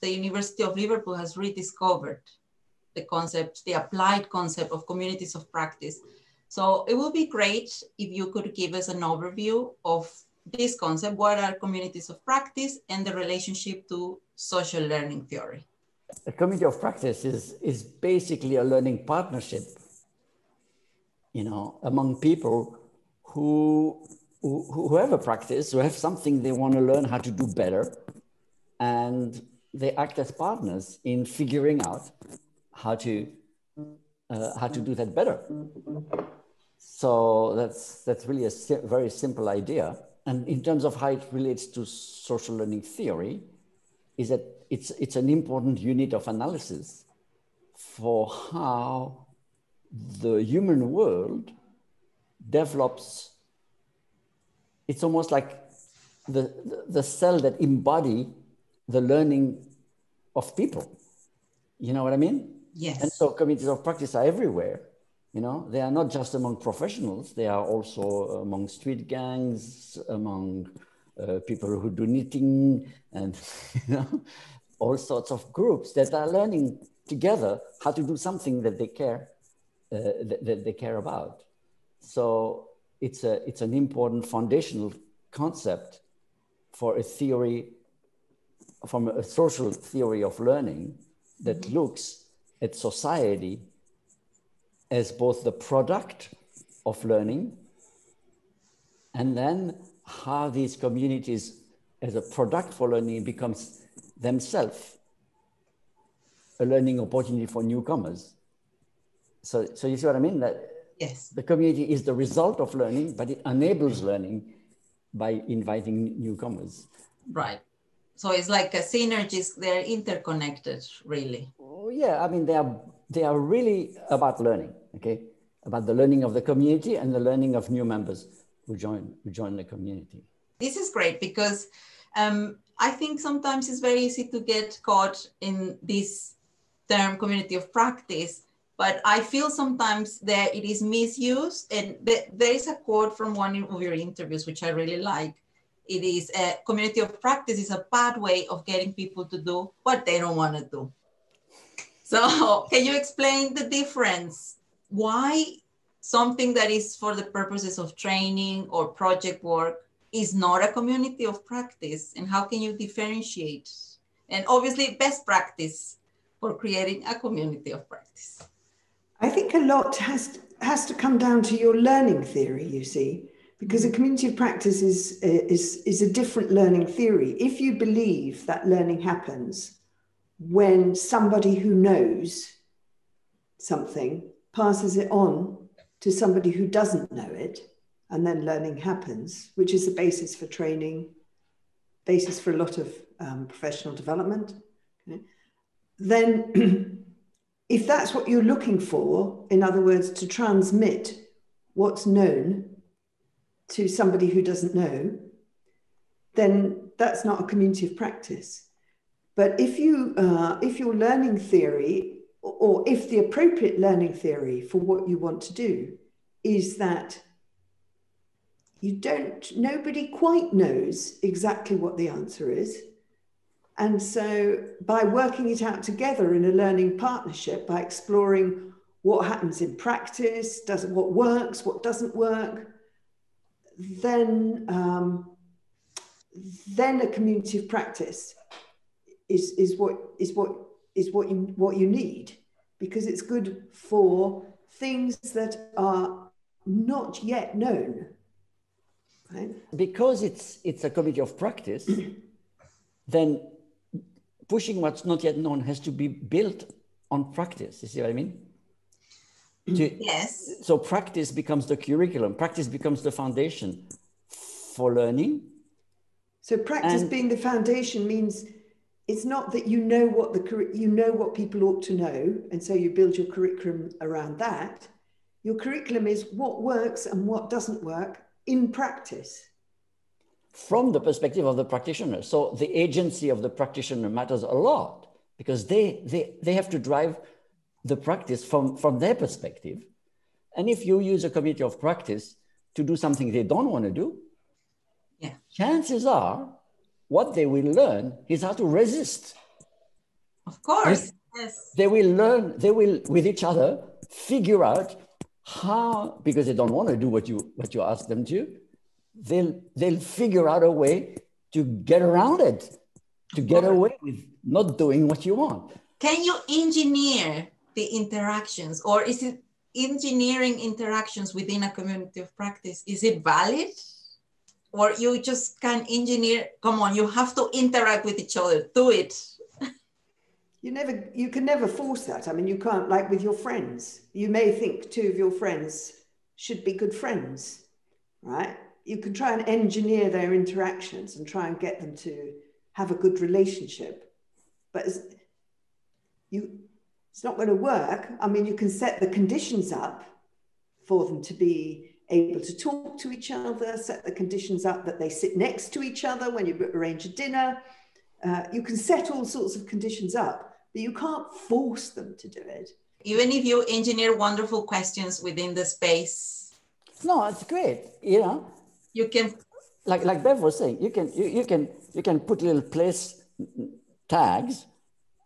the University of Liverpool has rediscovered the concept, the applied concept of communities of practice. So it would be great if you could give us an overview of this concept, what are communities of practice and the relationship to social learning theory? A community of practice is, is basically a learning partnership, you know, among people who, who, who have a practice, who have something they want to learn how to do better, and they act as partners in figuring out how to, uh, how to do that better. So that's, that's really a si very simple idea and in terms of how it relates to social learning theory, is that it's, it's an important unit of analysis for how the human world develops. It's almost like the, the cell that embody the learning of people. You know what I mean? Yes. And so communities of practice are everywhere. You know, they are not just among professionals, they are also among street gangs, among uh, people who do knitting, and you know, all sorts of groups that are learning together how to do something that they care, uh, that, that they care about. So it's, a, it's an important foundational concept for a theory, from a social theory of learning that mm-hmm. looks at society as both the product of learning and then how these communities as a product for learning becomes themselves a learning opportunity for newcomers. So, so you see what I mean? That yes, the community is the result of learning, but it enables learning by inviting newcomers. Right. So it's like a synergies, they're interconnected, really. Oh, yeah, I mean, they are, they are really about learning okay, about the learning of the community and the learning of new members who join, who join the community. This is great because um, I think sometimes it's very easy to get caught in this term community of practice, but I feel sometimes that it is misused. And th- there is a quote from one of your interviews, which I really like. It is a community of practice is a bad way of getting people to do what they don't want to do. So, can you explain the difference? Why something that is for the purposes of training or project work is not a community of practice and how can you differentiate? And obviously best practice for creating a community of practice. I think a lot has has to come down to your learning theory you see because a community of practice is is is a different learning theory if you believe that learning happens when somebody who knows something passes it on to somebody who doesn't know it, and then learning happens, which is the basis for training, basis for a lot of um, professional development. Okay? Then, if that's what you're looking for, in other words, to transmit what's known to somebody who doesn't know, then that's not a community of practice. But if you uh, if your learning theory or if the appropriate learning theory for what you want to do is that you don't, nobody quite knows exactly what the answer is. And so by working it out together in a learning partnership, by exploring what happens in practice, does what works, what doesn't work, then um, then a community of practice is, is what is what is what you what you need because it's good for things that are not yet known. Right? Because it's it's a community of practice, then pushing what's not yet known has to be built on practice. You see what I mean? To, yes. So practice becomes the curriculum. Practice becomes the foundation for learning. So practice and, being the foundation means it's not that you know what the you know what people ought to know and so you build your curriculum around that your curriculum is what works and what doesn't work in practice from the perspective of the practitioner so the agency of the practitioner matters a lot because they they, they have to drive the practice from from their perspective and if you use a community of practice to do something they don't want to do yeah chances are what they will learn is how to resist Of course. Yes. They will learn, they will, with each other, figure out how, because they don't want to do what you what you ask them to, they'll they'll figure out a way to get around it, to get away with not doing what you want. Can you engineer the interactions or is it engineering interactions within a community of practice? Is it valid? Or you just can engineer, come on, you have to interact with each other, do it. You never, you can never force that. I mean, you can't, like with your friends, you may think two of your friends should be good friends, right? You can try and engineer their interactions and try and get them to have a good relationship. But you, it's not going to work. I mean, you can set the conditions up for them to be able to talk to each other, set the conditions up that they sit next to each other when you arrange a dinner. Uh, you can set all sorts of conditions up, but you can't force them to do it. Even if you engineer wonderful questions within the space. No, it's great. You know, you can like like Bev was saying, you can you, you can you can put little place tags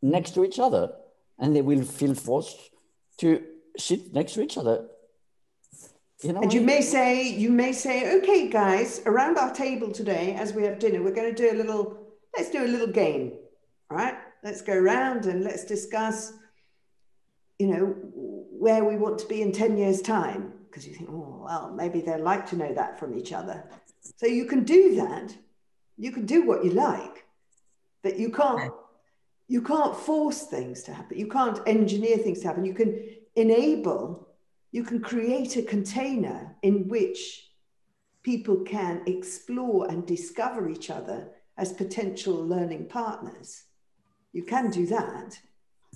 next to each other and they will feel forced to sit next to each other. You know, and you may say, you may say, okay, guys, around our table today, as we have dinner, we're going to do a little, let's do a little game, right? Let's go around and let's discuss, you know, where we want to be in 10 years' time. Because you think, oh, well, maybe they'd like to know that from each other. So you can do that. You can do what you like, but you can't you can't force things to happen. You can't engineer things to happen. You can enable, you can create a container in which people can explore and discover each other as potential learning partners. You can do that.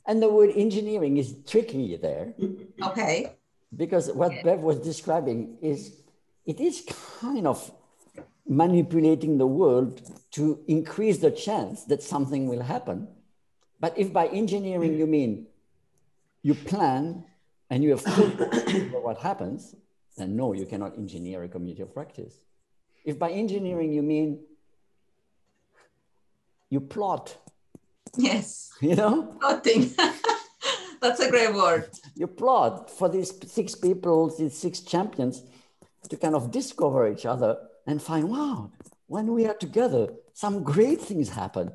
And the word engineering is tricky there. Okay. Because what Bev was describing is it is kind of manipulating the world to increase the chance that something will happen but if by engineering you mean you plan and you have full what happens, then no, you cannot engineer a community of practice. If by engineering you mean you plot. Yes. You know? Plotting. That's a great word. You plot for these six people, these six champions, to kind of discover each other and find, wow, when we are together, some great things happen.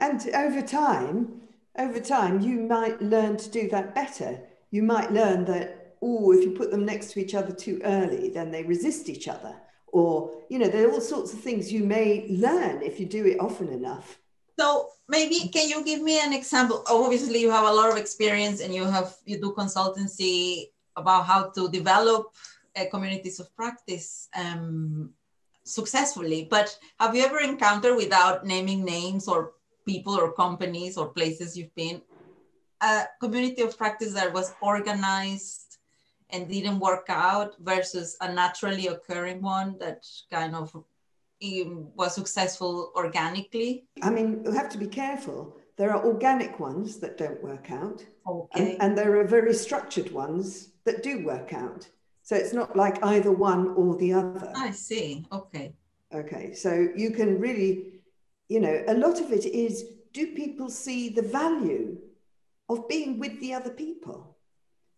And over time, over time, you might learn to do that better. You might learn that, oh, if you put them next to each other too early, then they resist each other. Or, you know, there are all sorts of things you may learn if you do it often enough. So maybe can you give me an example? Obviously, you have a lot of experience and you have you do consultancy about how to develop uh, communities of practice. Um, successfully. But have you ever encountered, without naming names or people or companies or places you've been, a community of practice that was organized and didn't work out versus a naturally occurring one that kind of um, was successful organically? I mean, you have to be careful. There are organic ones that don't work out. Okay. And, and there are very structured ones that do work out. So it's not like either one or the other. I see. Okay. Okay. So you can really, you know, a lot of it is do people see the value of being with the other people?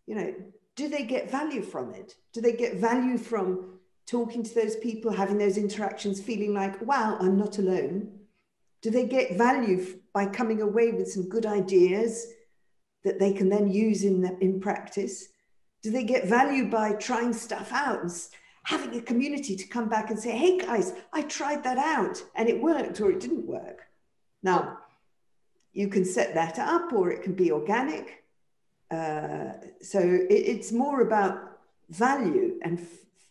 You know, do they get value from it? Do they get value from talking to those people, having those interactions, feeling like, wow, I'm not alone? Do they get value by coming away with some good ideas that they can then use in, in practice? Do they get value by trying stuff out and having a community to come back and say, hey guys, I tried that out and it worked or it didn't work? Now, you can set that up or it can be organic. Uh, so it, it's more about value and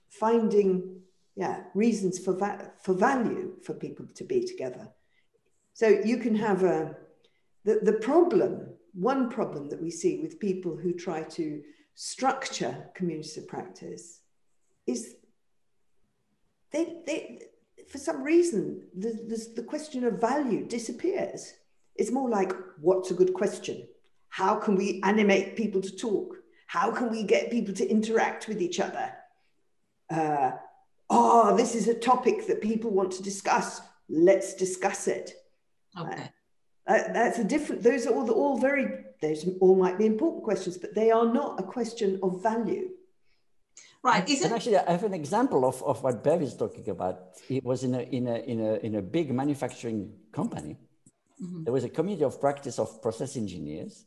finding yeah, reasons for, va- for value for people to be together. So you can have a, the, the problem, one problem that we see with people who try to structure community of practice is they, they for some reason the, the, the question of value disappears. It's more like what's a good question? How can we animate people to talk? How can we get people to interact with each other? Uh, oh this is a topic that people want to discuss. Let's discuss it. Okay. Uh, that's a different, those are all, all very, those all might be important questions, but they are not a question of value. Right. Is and actually, I have an example of, of what Bev is talking about. It was in a, in a, in a, in a big manufacturing company. Mm-hmm. There was a community of practice of process engineers,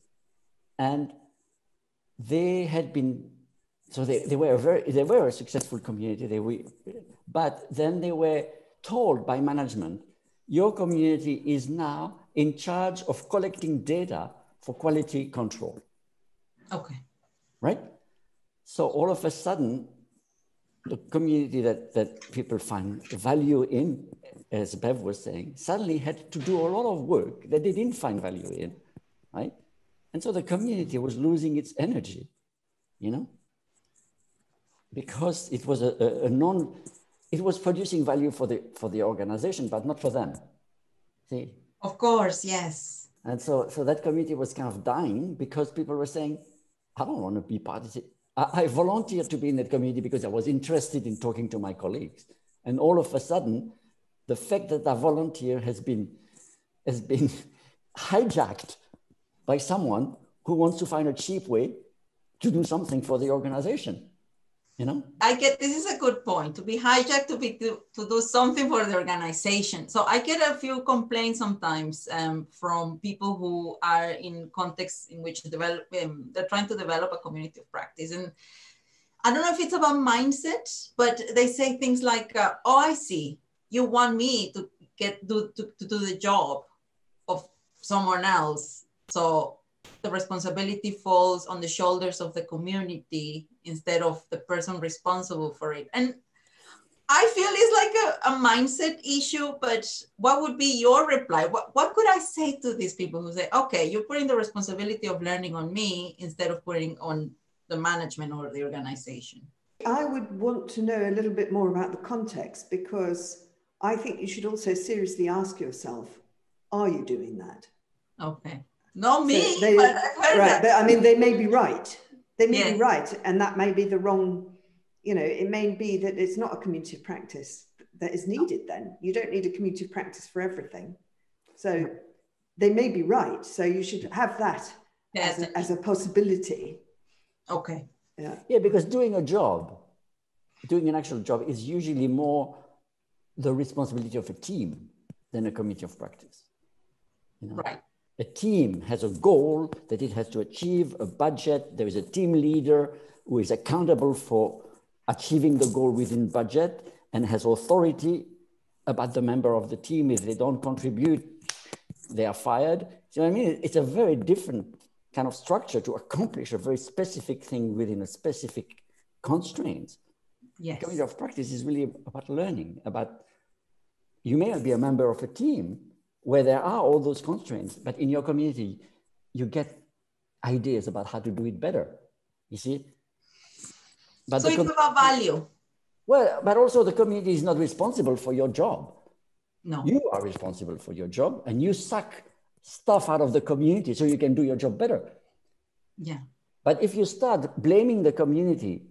and they had been so they, they were a very they were a successful community they were but then they were told by management your community is now in charge of collecting data for quality control okay right so all of a sudden the community that, that people find value in as bev was saying suddenly had to do a lot of work that they didn't find value in right and so the community was losing its energy you know because it was a, a, a, non, it was producing value for the for the organization, but not for them. See? Of course, yes. And so, so that committee was kind of dying because people were saying, I don't want to be part of it. I, I volunteered to be in that committee because I was interested in talking to my colleagues. And all of a sudden, the fact that I volunteer has been has been hijacked by someone who wants to find a cheap way to do something for the organization you know? I get this is a good point to be hijacked to be to, to do something for the organization. So i get a few complaints sometimes um, from people who are in contexts in which develop um, they're trying to develop a community of practice. And i don't know if it's about mindset but they say things like uh, oh i see. You want me to get do to, to do the job of someone else. So the responsibility falls on the shoulders of the community instead of the person responsible for it. And I feel it's like a, a mindset issue, but what would be your reply? What, what could I say to these people who say, okay, you're putting the responsibility of learning on me instead of putting on the management or the organization? I would want to know a little bit more about the context because I think you should also seriously ask yourself, are you doing that? Okay. Not me, so they, right. But, I mean, they may be right. They may be right, and that may be the wrong. You know, it may be that it's not a community of practice that is needed. Then you don't need a community of practice for everything. So they may be right. So you should have that yes. as, a, as a possibility. Okay. Yeah. Yeah, because doing a job, doing an actual job, is usually more the responsibility of a team than a community of practice. You know? Right a team has a goal that it has to achieve, a budget. There is a team leader who is accountable for achieving the goal within budget and has authority about the member of the team. If they don't contribute, they are fired. So I mean, it's a very different kind of structure to accomplish a very specific thing within a specific constraints. Yes. Community of practice is really about learning, about you may be a member of a team, where there are all those constraints, but in your community, you get ideas about how to do it better. You see? But so it's about value. Well, but also the community is not responsible for your job. No. You are responsible for your job and you suck stuff out of the community so you can do your job better. Yeah. But if you start blaming the community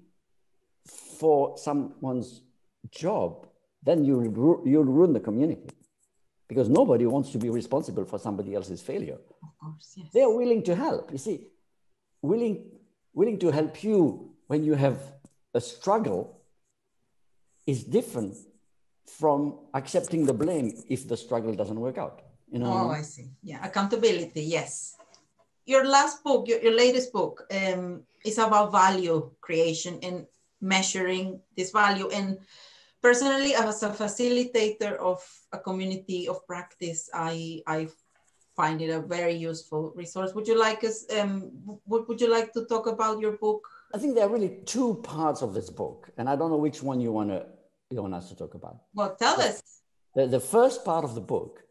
for someone's job, then you'll, you'll ruin the community because nobody wants to be responsible for somebody else's failure. Of course, yes. They are willing to help. You see, willing, willing to help you when you have a struggle is different from accepting the blame if the struggle doesn't work out. You know? Oh, I see. Yeah, accountability. Yes. Your last book, your, your latest book, um, is about value creation and measuring this value. And personally, as a facilitator of a community of practice, I, I find it a very useful resource. Would you like us, um, would, would you like to talk about your book? I think there are really two parts of this book, and I don't know which one you want to you want us to talk about. Well, tell us. The, the first part of the book,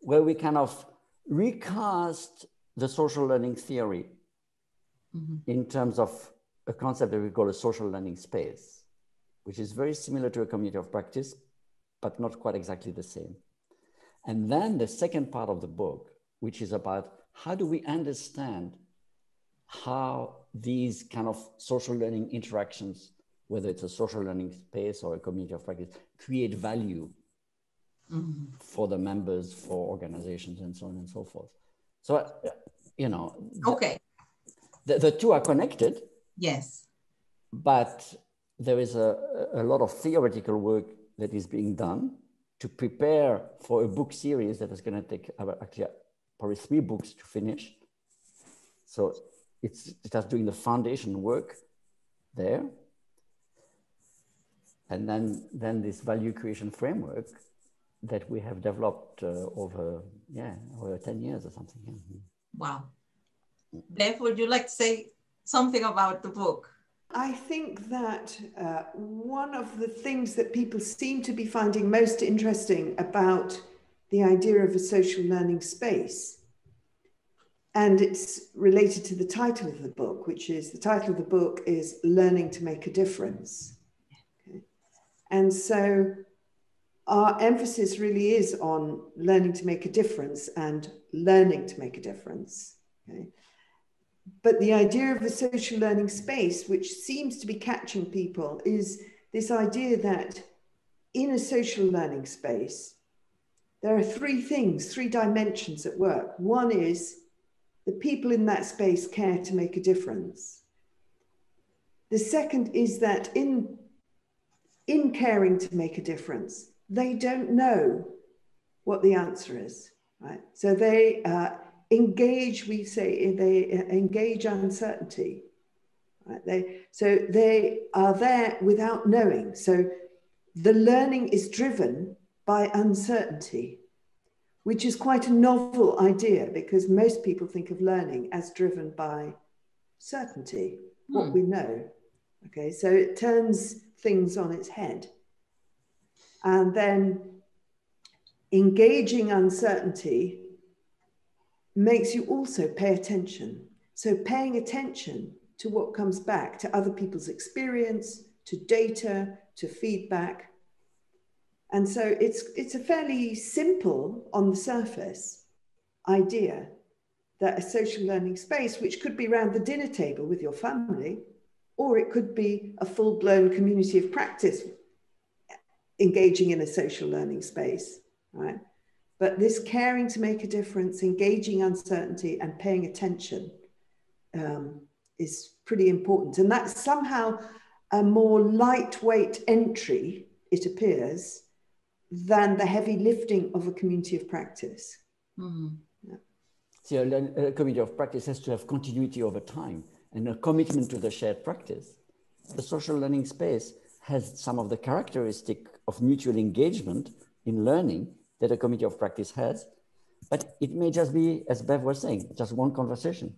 where we kind of recast the social learning theory mm-hmm. in terms of a concept that we call a social learning space, which is very similar to a community of practice, but not quite exactly the same. And then the second part of the book, which is about how do we understand how these kind of social learning interactions, whether it's a social learning space or a community of practice, create value mm-hmm. for the members, for organizations, and so on and so forth. So, you know, okay, the, the two are connected. Yes, but there is a, a lot of theoretical work that is being done to prepare for a book series that is going to take actually probably three books to finish. So it's just doing the foundation work there. And then, then this value creation framework that we have developed uh, over, yeah, over 10 years or something. Wow. Bev, would you like to say something about the book? I think that uh, one of the things that people seem to be finding most interesting about the idea of a social learning space, and it's related to the title of the book, which is the title of the book is Learning to Make a Difference. And so our emphasis really is on learning to make a difference and learning to make a difference. Okay but the idea of a social learning space, which seems to be catching people, is this idea that in a social learning space, there are three things, three dimensions at work. One is the people in that space care to make a difference. The second is that in, in caring to make a difference, they don't know what the answer is, right? So they, uh, engage, we say they engage uncertainty. Right? They, so they are there without knowing. So the learning is driven by uncertainty, which is quite a novel idea because most people think of learning as driven by certainty, hmm. what we know. Okay, so it turns things on its head. And then engaging uncertainty makes you also pay attention. So, paying attention to what comes back to other people's experience, to data, to feedback. And so it's, it's a fairly simple on the surface idea that a social learning space, which could be around the dinner table with your family, or it could be a full blown community of practice engaging in a social learning space, right? But this caring to make a difference, engaging uncertainty, and paying attention um, is pretty important. And that's somehow a more lightweight entry, it appears, than the heavy lifting of a community of practice. Mm-hmm. Yeah. So a, a community of practice has to have continuity over time and a commitment to the shared practice. The social learning space has some of the characteristic of mutual engagement in learning that a community of practice has, but it may just be, as Bev was saying, just one conversation.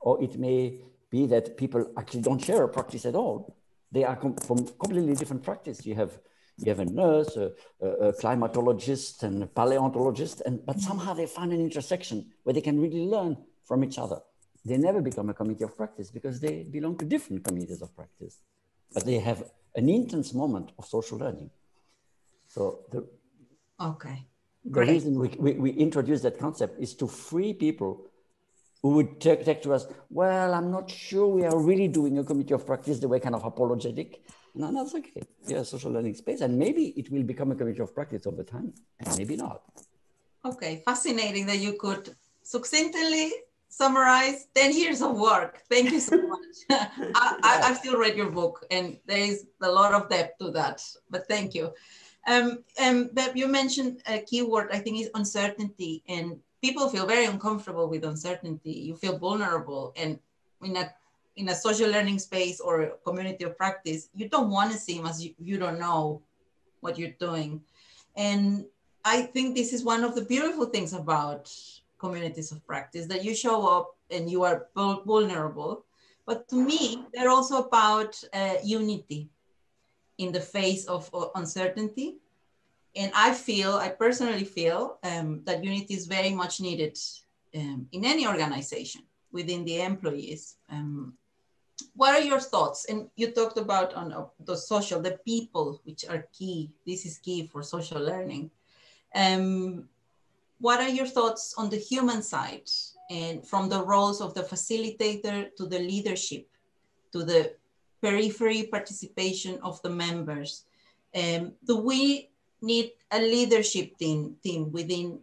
Or it may be that people actually don't share a practice at all. They are com from completely different practice. You have you have a nurse, a, a, climatologist, and a paleontologist, and but somehow they find an intersection where they can really learn from each other. They never become a community of practice because they belong to different communities of practice, but they have an intense moment of social learning. So the okay the reason we, we, we introduced that concept is to free people who would take, to us, well, I'm not sure we are really doing a community of practice the way kind of apologetic. No, that's okay. Yeah, social learning space. And maybe it will become a community of practice over time, and maybe not. Okay, fascinating that you could succinctly summarize 10 years of work. Thank you so much. I, I, I've still read your book, and there is a lot of depth to that, but thank you. Um, um, but you mentioned a keyword, I think is uncertainty and people feel very uncomfortable with uncertainty. You feel vulnerable and in a, in a social learning space or community of practice, you don't want to seem as you, you don't know what you're doing. And I think this is one of the beautiful things about communities of practice that you show up and you are vulnerable. But to me, they're also about uh, unity in the face of uncertainty. And I feel, I personally feel um, that unity is very much needed um, in any organization within the employees. Um, what are your thoughts? And you talked about on uh, the social, the people, which are key. This is key for social learning. Um, what are your thoughts on the human side and from the roles of the facilitator to the leadership to the periphery participation of the members. Um, do we need a leadership team, team within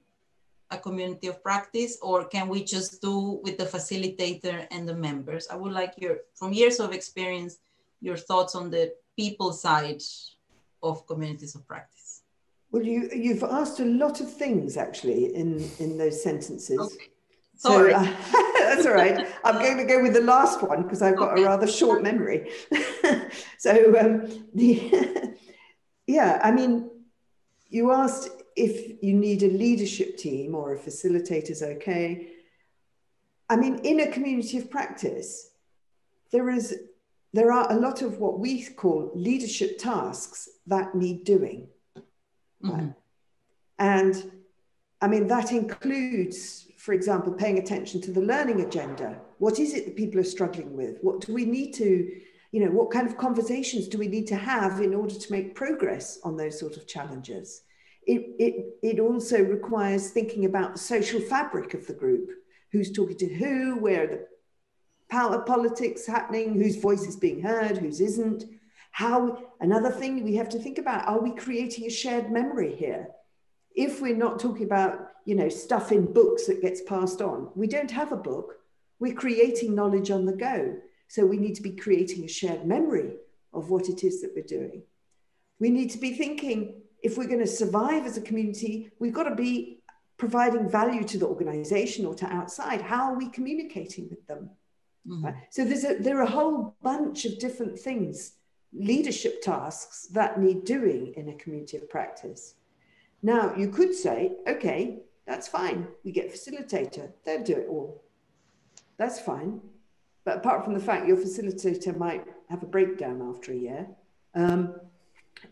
a community of practice or can we just do with the facilitator and the members? I would like your, from years of experience, your thoughts on the people side of communities of practice. Well, you, you've asked a lot of things actually in, in those sentences. Okay. So, uh, that's all right. I'm going to go with the last one because I've got okay. a rather short memory. so, um, the, yeah, I mean, you asked if you need a leadership team or a facilitator is okay. I mean, in a community of practice, there is there are a lot of what we call leadership tasks that need doing. Mm-hmm. And I mean, that includes, for example, paying attention to the learning agenda. What is it that people are struggling with? What do we need to, you know, what kind of conversations do we need to have in order to make progress on those sort of challenges? It, it, it also requires thinking about the social fabric of the group who's talking to who, where the power politics happening, whose voice is being heard, whose isn't. How, another thing we have to think about are we creating a shared memory here? If we're not talking about, you know, stuff in books that gets passed on, we don't have a book, we're creating knowledge on the go. So we need to be creating a shared memory of what it is that we're doing. We need to be thinking if we're going to survive as a community, we've got to be providing value to the organization or to outside. How are we communicating with them? Mm-hmm. Right? So there's a, there are a whole bunch of different things, leadership tasks that need doing in a community of practice. Now, you could say, okay, that's fine. We get facilitator, they'll do it all. That's fine. But apart from the fact your facilitator might have a breakdown after a year, um,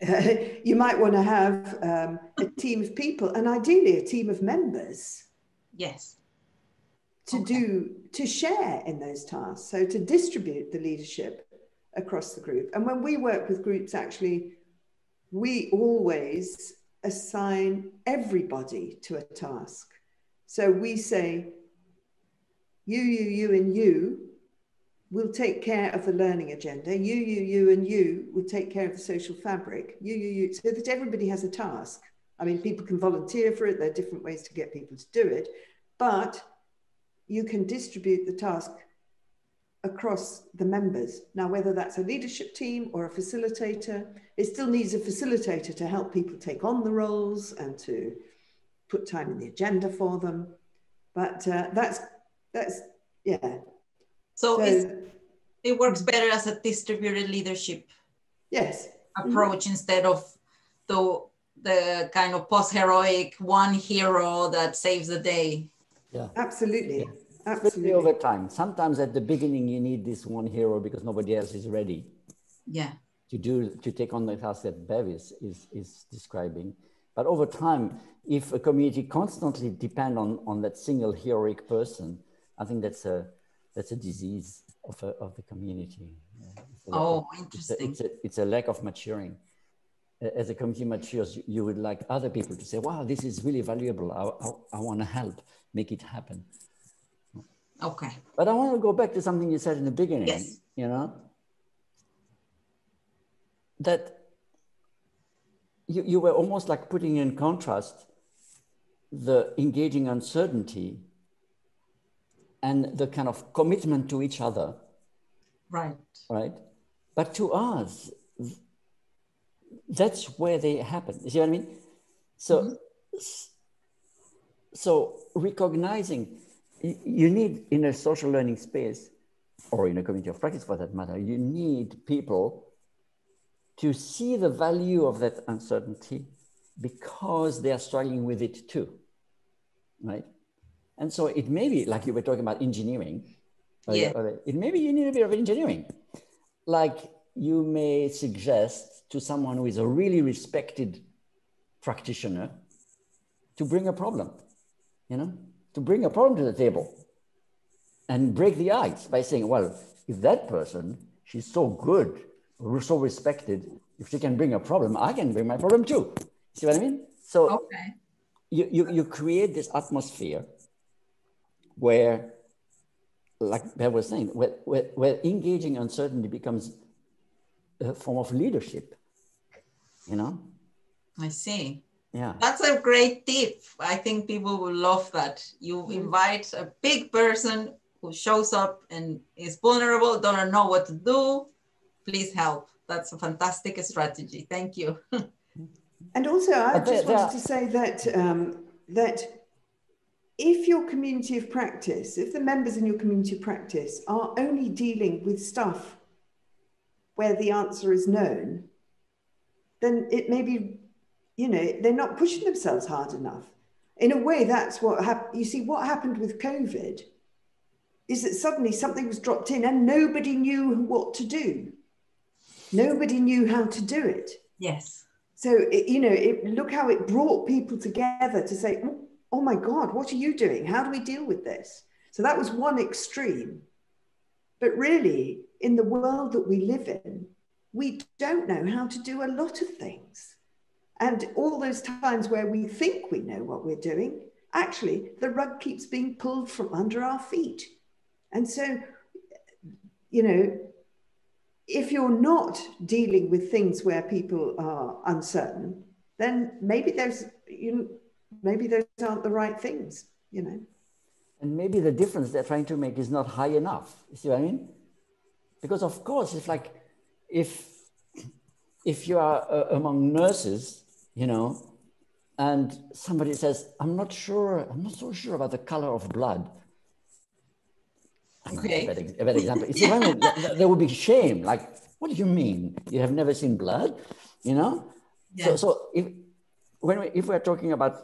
you might want to have um, a team of people and ideally a team of members. Yes. To okay. do, to share in those tasks. So to distribute the leadership across the group. And when we work with groups, actually, we always assign everybody to a task. So we say, you, you, you, and you will take care of the learning agenda. You, you, you, and you will take care of the social fabric. You, you, you, so that everybody has a task. I mean, people can volunteer for it. There are different ways to get people to do it, but you can distribute the task across the members. Now, whether that's a leadership team or a facilitator, it still needs a facilitator to help people take on the roles and to put time in the agenda for them. But uh, that's, that's, yeah, so, so it works better as a distributed leadership yes approach mm-hmm. instead of the the kind of post-heroic one hero that saves the day. Yeah, absolutely. Yeah. Absolutely. over time. Sometimes at the beginning you need this one hero because nobody else is ready. Yeah. To do to take on the task that Bevis is, is, describing. But over time, if a community constantly depend on, on that single heroic person, I think that's a that's a disease of, a, of the community. Oh, of, interesting. It's a, it's, a, it's a lack of maturing. As a community matures, you would like other people to say, wow, this is really valuable. I, I, I want to help make it happen. Okay. But I want to go back to something you said in the beginning, yes. you know, that you, you were almost like putting in contrast the engaging uncertainty and the kind of commitment to each other. Right. Right. But to us, that's where they happen. You see what I mean? So, mm-hmm. so recognizing you need in a social learning space or in a community of practice for that matter, you need people to see the value of that uncertainty because they are struggling with it too. Right? And so it may be like you were talking about engineering. Yeah. It may be you need a bit of engineering. Like you may suggest to someone who is a really respected practitioner to bring a problem, you know, to bring a problem to the table and break the ice by saying, well, if that person, she's so good, so respected, if she can bring a problem, I can bring my problem too. See what I mean? So okay. you, you, you create this atmosphere where, like Bev was saying, where, where, where engaging uncertainty becomes a form of leadership, you know? I see. Yeah. That's a great tip. I think people will love that. You Mm. invite a big person who shows up and is vulnerable, don't know what to do. Please help. That's a fantastic strategy. Thank you. And also, I But just wanted are- to say that um, that if your community of practice, if the members in your community of practice are only dealing with stuff where the answer is known, then it may be, you know, they're not pushing themselves hard enough. In a way, that's what happened. You see, what happened with COVID is that suddenly something was dropped in and nobody knew what to do. Nobody knew how to do it. yes. So, it, you know, it, look how it brought people together to say, oh, oh my God, what are you doing? How do we deal with this? So that was one extreme. But really, in the world that we live in, we don't know how to do a lot of things. And all those times where we think we know what we're doing, actually, the rug keeps being pulled from under our feet. And so, you know, if you're not dealing with things where people are uncertain, then maybe there's you maybe those aren't the right things, you know. And maybe the difference they're trying to make is not high enough. You see what I mean? Because of course, it's like if if you are uh, among nurses, you know, and somebody says, "I'm not sure, I'm not so sure about the color of blood." Okay. a bad, a bad example. You see what I mean? Th- th- There would be shame. Like, what do you mean? You have never seen blood? You know? So, Yes. so if when we, if we're talking about,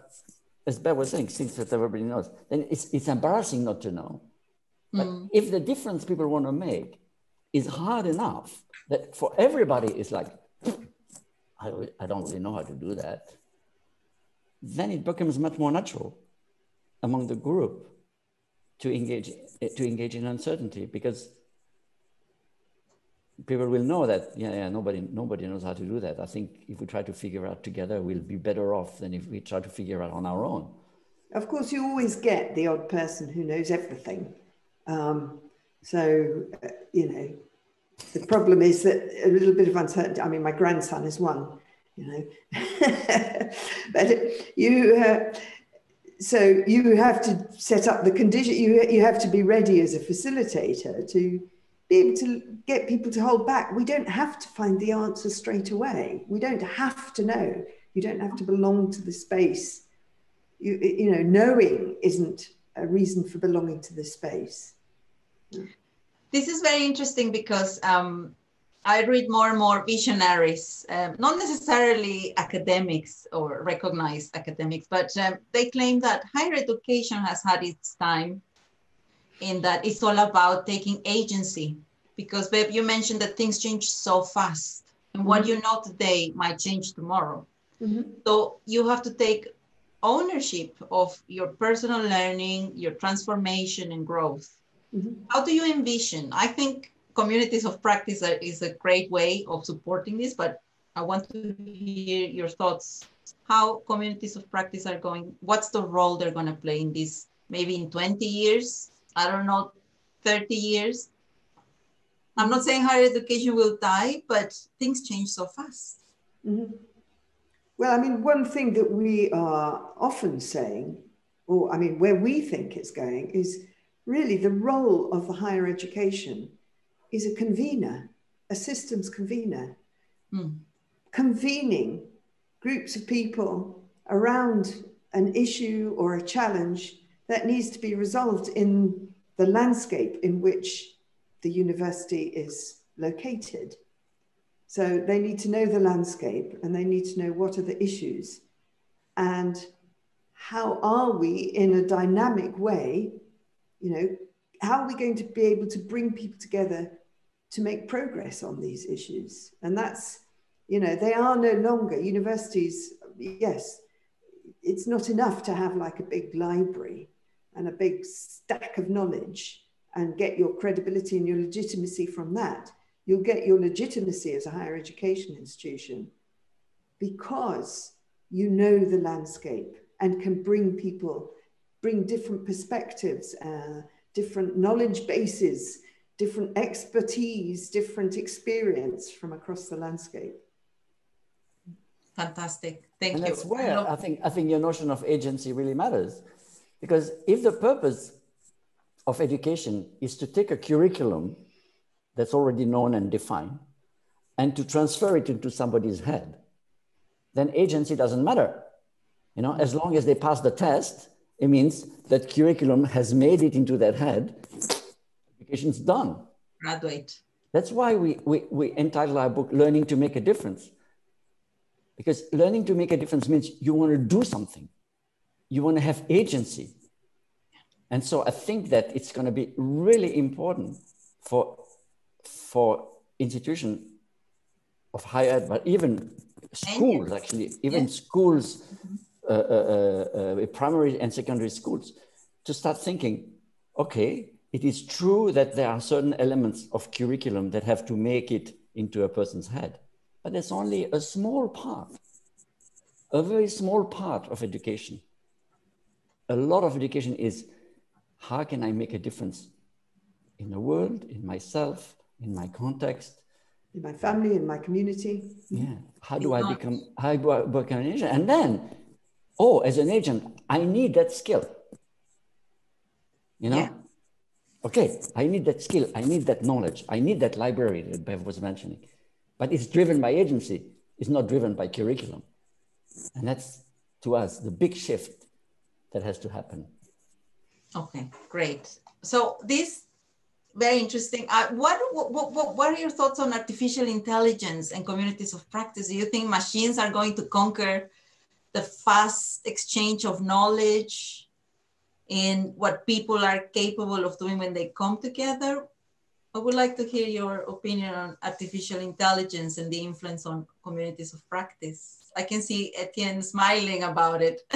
as Bev was saying, things that everybody knows, then it's it's embarrassing not to know. But Mm. if the difference people want to make is hard enough that for everybody is like, I, I don't really know how to do that, then it becomes much more natural among the group to engage to engage in uncertainty because people will know that yeah, yeah nobody nobody knows how to do that. I think if we try to figure out together, we'll be better off than if we try to figure out on our own. Of course, you always get the odd person who knows everything. Um, so, uh, you know, the problem is that a little bit of uncertainty. I mean, my grandson is one, you know, but you. Uh, so you have to set up the condition. You you have to be ready as a facilitator to be able to get people to hold back. We don't have to find the answer straight away. We don't have to know. You don't have to belong to the space you, you know, knowing isn't a reason for belonging to the space. This is very interesting because um, I read more and more visionaries, um, not necessarily academics or recognized academics, but um, they claim that higher education has had its time in that it's all about taking agency. Because, Bev, you mentioned that things change so fast, and what you know today might change tomorrow. So you have to take ownership of your personal learning, your transformation, and growth. How do you envision? I think communities of practice are, is a great way of supporting this, but I want to hear your thoughts. How communities of practice are going, what's the role they're going to play in this, maybe in 20 years? I don't know, 30 years? I'm not saying higher education will die, but things change so fast. Mhm. Well, I mean, one thing that we are often saying, or I mean, where we think it's going, is really the role of the higher education is a convener, a systems convener, Hmm. convening groups of people around an issue or a challenge that needs to be resolved in the landscape in which the university is located. So they need to know the landscape and they need to know what are the issues and how are we in a dynamic way, you know, how are we going to be able to bring people together to make progress on these issues? And that's, you know, they are no longer universities, yes, it's not enough to have like a big library and a big stack of knowledge and get your credibility and your legitimacy from that. You'll get your legitimacy as a higher education institution because you know the landscape and can bring people, bring different perspectives, uh, different knowledge bases, different expertise, different experience from across the landscape. Fantastic. Thank and you. That's where I, I think I think your notion of agency really matters. Because if the purpose of education is to take a curriculum that's already known and defined and to transfer it into somebody's head, then agency doesn't matter. You know, as long as they pass the test, it means that curriculum has made it into their head, education's done. Graduate. That's why we, we, we entitle our book Learning to Make a Difference. Because learning to make a difference means you want to do something, you want to have agency. And so I think that it's going to be really important for, for institutions of higher ed, but even schools, actually, even yes. schools, uh, Uh, uh, uh, primary and secondary schools, to start thinking, okay, it is true that there are certain elements of curriculum that have to make it into a person's head, but it's only a small part, a very small part of education. A lot of education is how can I make a difference in the world, in myself, in my context, in my family, in my community. Yeah. How do I become, how do I become an agent? And then, oh, as an agent, I need that skill. You know? Yeah. Okay, I need that skill. I need that knowledge. I need that library that Bev was mentioning. But it's driven by agency. It's not driven by curriculum. And that's, to us, the big shift that has to happen. Okay, great. So this very interesting. Uh, what, what, what, what are your thoughts on artificial intelligence and communities of practice? Do you think machines are going to conquer the fast exchange of knowledge and what people are capable of doing when they come together? I would like to hear your opinion on artificial intelligence and the influence on communities of practice. I can see Etienne smiling about it.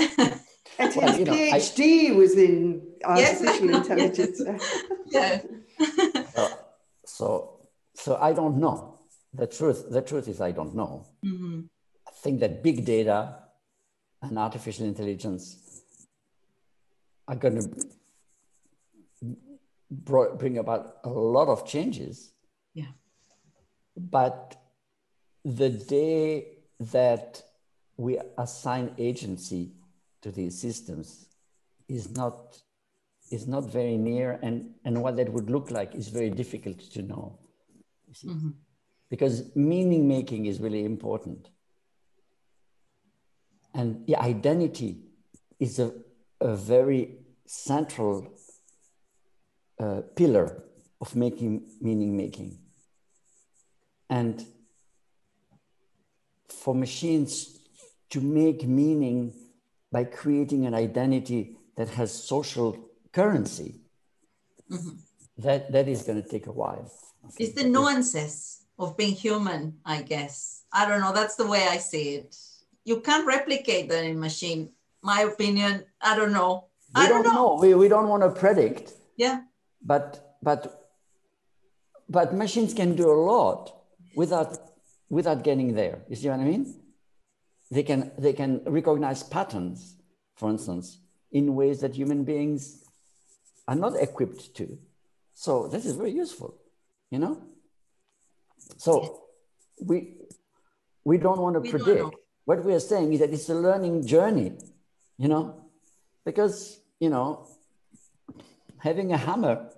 Etienne's well, you know, PhD I, was in artificial yes, intelligence. yeah so, so, so I don't know. The truth, the truth is I don't know. Mm-hmm. I think that big data and artificial intelligence are going to bring about a lot of changes. Yeah. But the day that we assign agency to these systems is not is not very near and, and what that would look like is very difficult to know. Mm-hmm. Because meaning making is really important. And the identity is a, a very central uh, pillar of making meaning making. And for machines to make meaning by creating an identity that has social currency, mm-hmm. that, that is going to take a while. It's the nuances of being human, I guess. I don't know. That's the way I see it. You can't replicate that in machine. My opinion, I don't know. We I don't, don't know. know. We, we don't want to predict. Yeah. But but but machines can do a lot without without getting there. You see what I mean? They can they can recognize patterns, for instance, in ways that human beings are not equipped to. So this is very useful, you know? So we, we don't want to we predict. What we are saying is that it's a learning journey, you know? Because, you know, having a hammer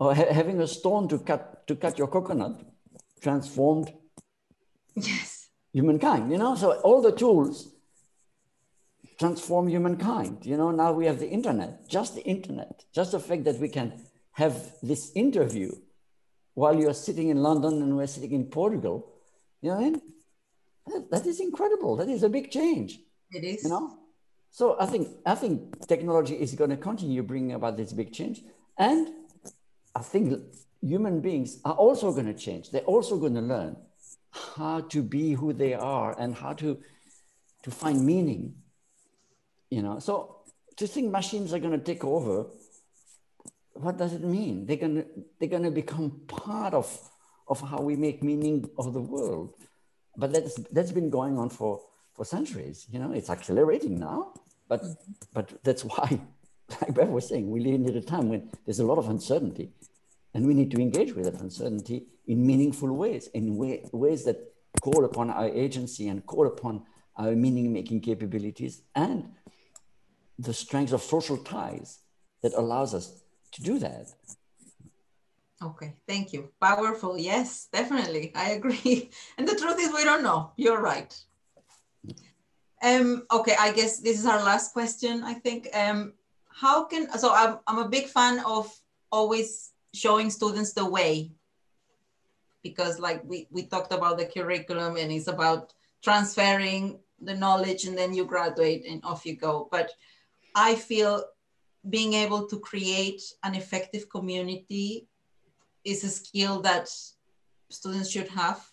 or ha having a stone to cut, to cut your coconut transformed yes. humankind, you know? So all the tools transform humankind. You know, now we have the internet, just the internet, just the fact that we can have this interview while you're sitting in London and we're sitting in Portugal. You know what I mean? That, is incredible. That is a big change. It is. You know? So I think I think technology is going to continue bringing about this big change. And I think human beings are also going to change. They're also going to learn how to be who they are and how to, to find meaning you know so to think machines are going to take over what does it mean they're going to they're going to become part of of how we make meaning of the world but that's that's been going on for for centuries you know it's accelerating now but mm-hmm. but that's why like Bev was saying we live in a time when there's a lot of uncertainty and we need to engage with that uncertainty in meaningful ways in way, ways that call upon our agency and call upon our meaning making capabilities, and the strength of social ties that allows us to do that. Okay, thank you. Powerful. Yes, definitely. I agree. And the truth is, we don't know. You're right. Um, okay, I guess this is our last question, I think. Um, how can, so I'm, I'm a big fan of always showing students the way because like we, we talked about the curriculum and it's about transferring the knowledge and then you graduate and off you go. But I feel being able to create an effective community is a skill that students should have.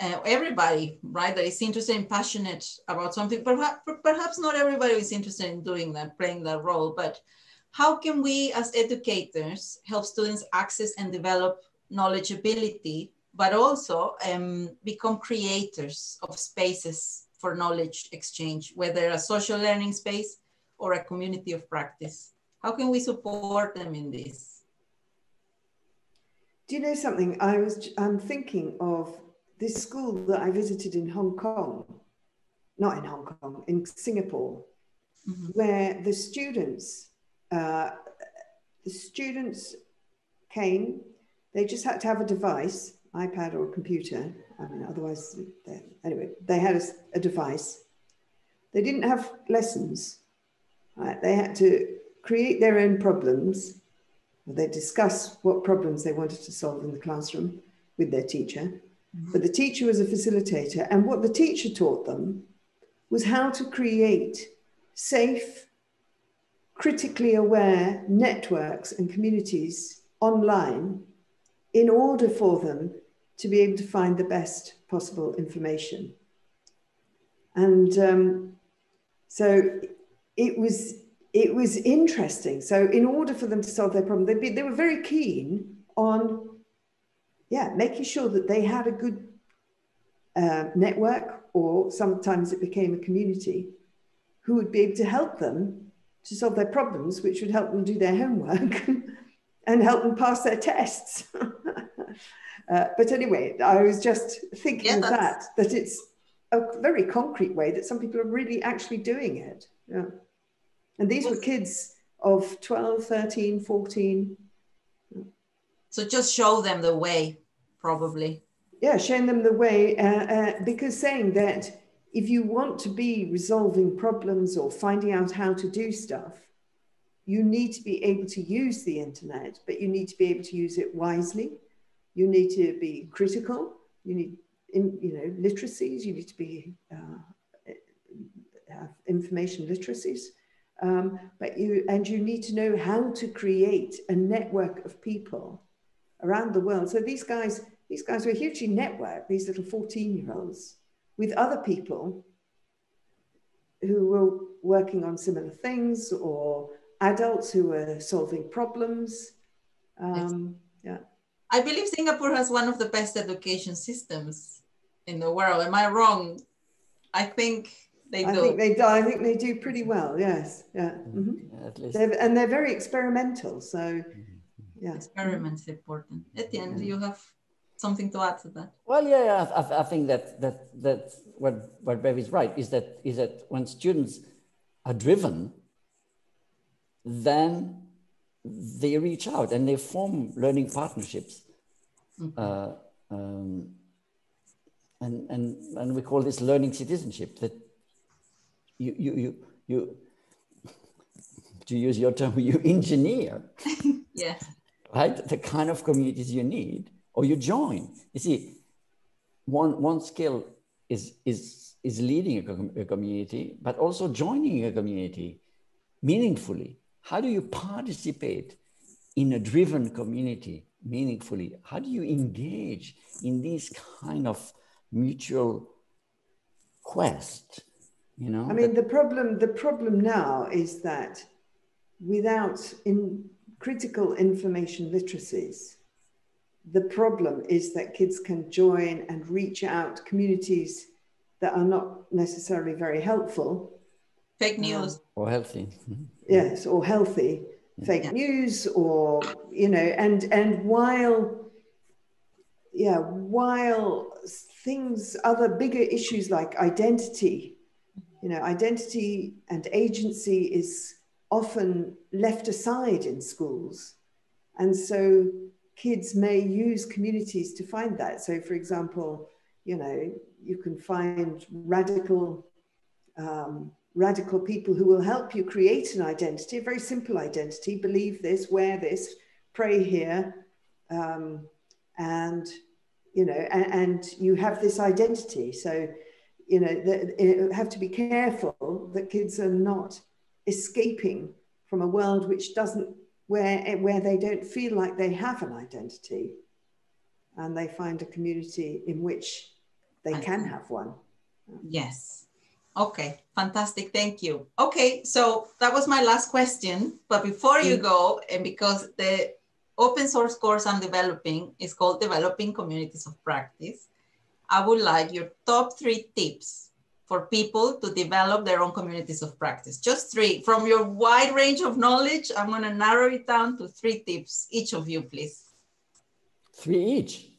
Uh, everybody, right, that is interested and passionate about something. Perhaps, perhaps not everybody is interested in doing that, playing that role, but how can we as educators help students access and develop knowledgeability, but also um, become creators of spaces for knowledge exchange, whether a social learning space or a community of practice? How can we support them in this? Do you know something? I was I'm thinking of this school that I visited in Hong Kong, not in Hong Kong, in Singapore, mm-hmm. where the students, uh, the students came. They just had to have a device, iPad or a computer. I mean, otherwise, anyway, they had a, a device. They didn't have lessons. Right? They had to create their own problems they discuss what problems they wanted to solve in the classroom with their teacher. Mm-hmm. But the teacher was a facilitator, and what the teacher taught them was how to create safe, critically aware networks and communities online in order for them to be able to find the best possible information. And um, so it was it was interesting. So, in order for them to solve their problem, they they were very keen on, yeah, making sure that they had a good uh, network, or sometimes it became a community, who would be able to help them to solve their problems, which would help them do their homework and help them pass their tests. uh, but anyway, I was just thinking yeah, of that, that it's a very concrete way that some people are really actually doing it. Yeah. And these were kids of 12, 13, 14. So just show them the way, probably. Yeah, showing them the way, uh, uh, because saying that if you want to be resolving problems or finding out how to do stuff, you need to be able to use the internet, but you need to be able to use it wisely. You need to be critical. You need, in, you know, literacies. You need to be uh, have information literacies. Um, but you and you need to know how to create a network of people around the world. So these guys, these guys were hugely networked, these little 14 year olds, with other people who were working on similar things or adults who were solving problems. Um, yeah. I believe Singapore has one of the best education systems in the world. Am I wrong? I think they I do. think they do. I think they do pretty well. Yes. Yeah. Mm-hmm. yeah at least. They're, and they're very experimental. So, mm-hmm. yeah. Experiments important. Etienne, yeah. you have something to add to that. Well, yeah, I, I think that that that what what Bev is right is that is that when students are driven, then they reach out and they form learning partnerships. Mm-hmm. Uh, um, and, and, and we call this learning citizenship that you, you, you, you to use your term, you engineer. yes. Right? The kind of communities you need, or you join. You see, one, one skill is, is, is leading a, com- a community, but also joining a community meaningfully. How do you participate in a driven community meaningfully? How do you engage in these kind of mutual quest you know i mean the problem the problem now is that without in critical information literacies the problem is that kids can join and reach out communities that are not necessarily very helpful. Fake news. um, or healthy. Yes or healthy fake yeah. news or you know and and while yeah, while things, other bigger issues like identity, you know, identity and agency is often left aside in schools. And so kids may use communities to find that. So, for example, you know, you can find radical, um, radical people who will help you create an identity, a very simple identity. Believe this, wear this, pray here, um, and you know, and, and, you have this identity. So, you know, you have to be careful that kids are not escaping from a world which doesn't where where they don't feel like they have an identity and they find a community in which they can have one. Yes. Okay. Fantastic. Thank you. Okay. So that was my last question but before you mm. go and because the open source course i'm developing is called developing communities of practice i would like your top three tips for people to develop their own communities of practice. Just three. From your wide range of knowledge, I'm going to narrow it down to three tips. Each of you, please. Three each.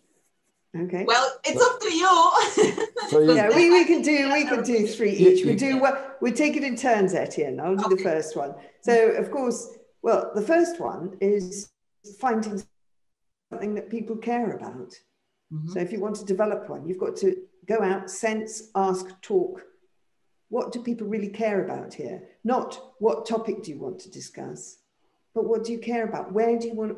Okay. Well, it's up to you. so you yeah, we, we can do we can do three each. We do what we take it in turns, Etienne. I'll do okay. the first one. So of course, well, the first one is finding something that people care about. Mm-hmm. So if you want to develop one, you've got to go out, sense, ask, talk. What do people really care about here? Not what topic do you want to discuss, but what do you care about? Where do you want,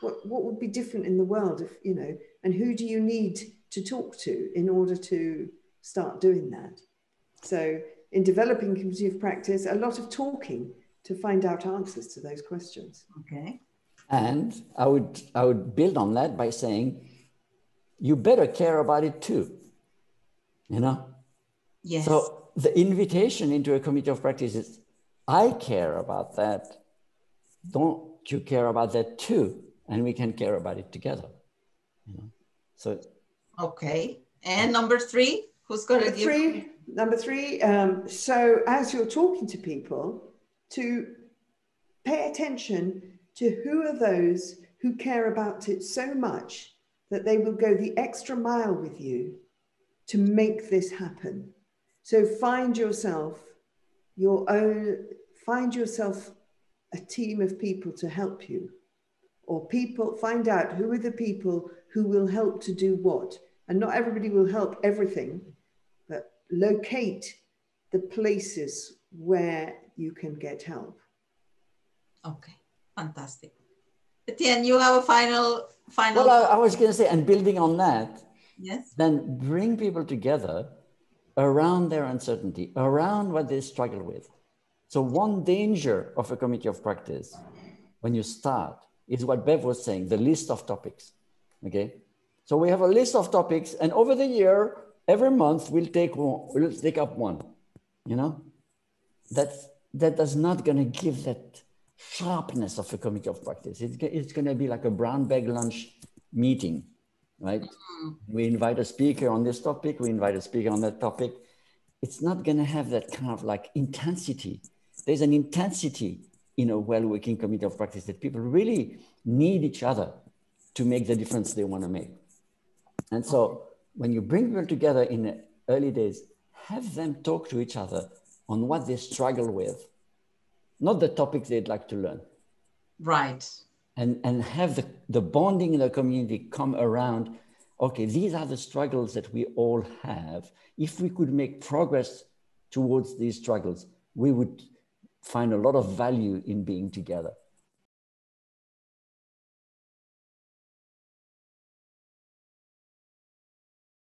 what, what would be different in the world if, you know, and who do you need to talk to in order to start doing that? So in developing community of practice, a lot of talking to find out answers to those questions. Okay. And I would I would build on that by saying, you better care about it too you know? Yes. So the invitation into a community of practice is I care about that. Don't you care about that too? And we can care about it together. You know? So okay. And number three, who's going to give three? Number three. Um, so as you're talking to people, to pay attention to who are those who care about it so much that they will go the extra mile with you to make this happen. So find yourself your own, find yourself a team of people to help you, or people, find out who are the people who will help to do what. And not everybody will help everything, but locate the places where you can get help. Okay, fantastic. Etienne, you have a final final. Well, I, I was going to say, and building on that, yes. then bring people together around their uncertainty, around what they struggle with. So, one danger of a community of practice when you start is what Bev was saying the list of topics. Okay. So, we have a list of topics, and over the year, every month we'll take, one, we'll take up one. You know, that's, that is not going to give that sharpness of a community of practice. It's, it's going to be like a brown bag lunch meeting right? Mm. We invite a speaker on this topic, we invite a speaker on that topic. It's not going to have that kind of like intensity. There's an intensity in a well working community of practice that people really need each other to make the difference they want to make. And so when you bring people together in the early days, have them talk to each other on what they struggle with, not the topics they'd like to learn. Right and, and have the, the bonding in the community come around okay, these are the struggles that we all have. If we could make progress towards these struggles, we would find a lot of value in being together.